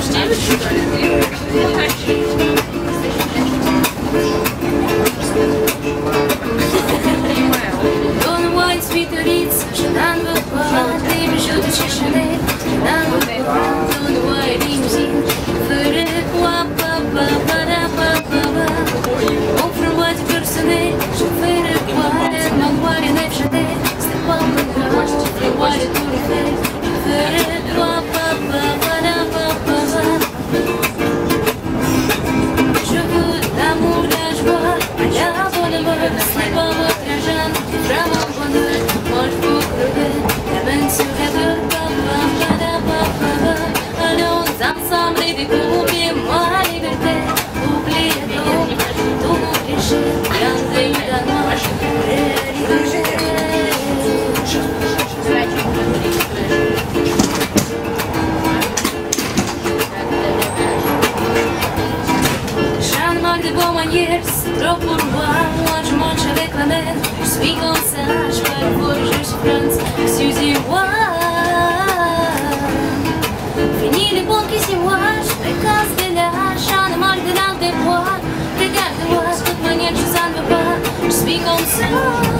Don't ensemble et découvrez-moi De Beaumanière, c'est trop je marche avec la mer. Je suis comme ça, je parle je suis France. Excusez-moi. Fini l'époque ici, moi, je me casse de là. Jean-Marc de langue des bois. Regarde-moi, de toute manière, je s'en veux pas. Je suis comme.